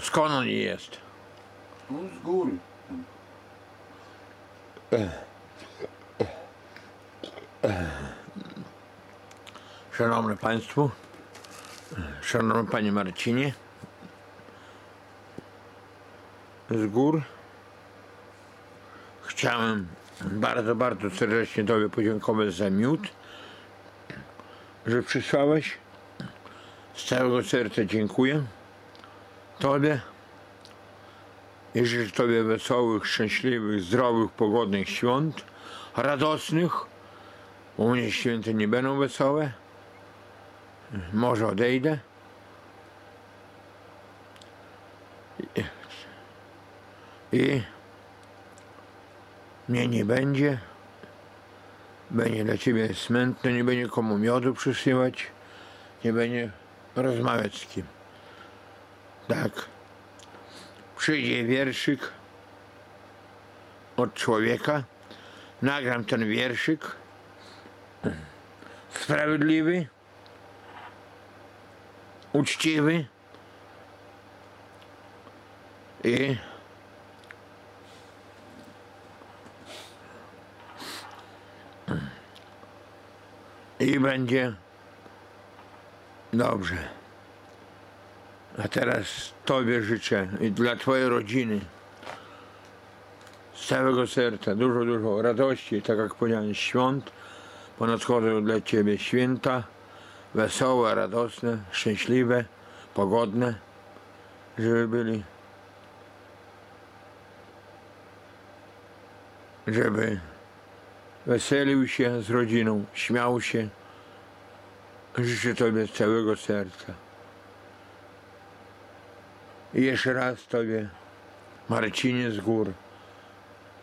Skąd on jest? No z góry. Szanowny Państwu, Szanowny Panie Marcinie, z gór chciałem bardzo, bardzo serdecznie Tobie podziękować za miód, że przysłałeś. Z całego serca dziękuję Tobie i życzę Tobie wesołych, szczęśliwych, zdrowych, pogodnych świąt, radosnych, u mnie święty nie będą wesołe. Może odejdę. I, I mnie nie będzie. Będzie dla ciebie smętno, nie będzie komu miodu przysyłać, nie będzie rozmawiać z kim. Tak. Przyjdzie wierszyk od człowieka, nagram ten wierszyk sprawiedliwy, uczciwy i i będzie dobrze. A teraz Tobie życzę i dla Twojej rodziny z całego serca dużo, dużo radości, tak jak powiedziałem, świąt, bo nadchodzą dla Ciebie święta, wesołe, radosne, szczęśliwe, pogodne, żeby byli, żeby weselił się z rodziną, śmiał się. Życzę Tobie z całego serca. I jeszcze raz Tobie, Marcinie z gór,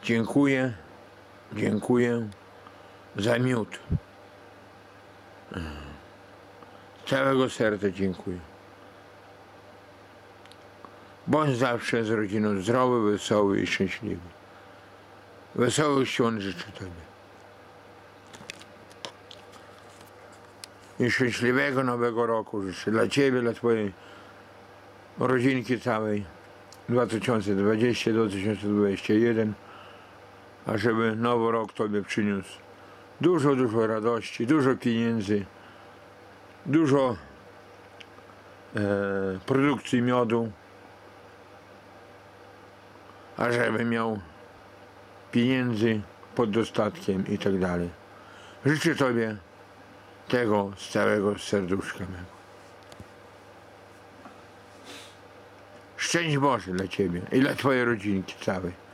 dziękuję, dziękuję za miód. Z całego serca dziękuję. Bądź zawsze z rodziną zdrowy, wesoły i szczęśliwy. Wesołych świąt życzę Tobie. I szczęśliwego nowego roku życzę dla Ciebie, dla Twojej rodzinki całej 2020-2021, a żeby nowy rok Tobie przyniósł dużo, dużo radości, dużo pieniędzy, dużo e, produkcji miodu, a żeby miał pieniędzy pod dostatkiem i tak dalej. Życzę Tobie tego z całego serduszka mego. Szczęść Boże dla Ciebie i dla Twojej rodzinki całej.